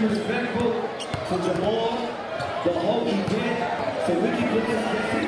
disrespectful to Jamal, the whole he did, so we can put this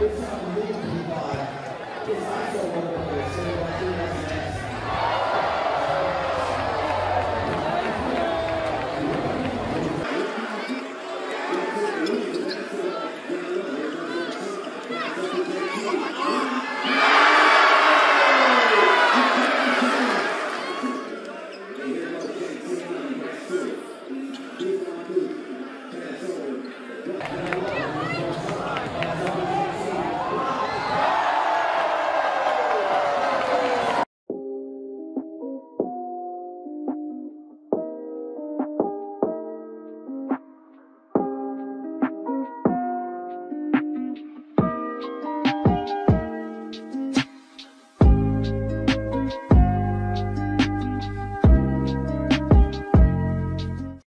It's not really by, it's not so wonderful, so I do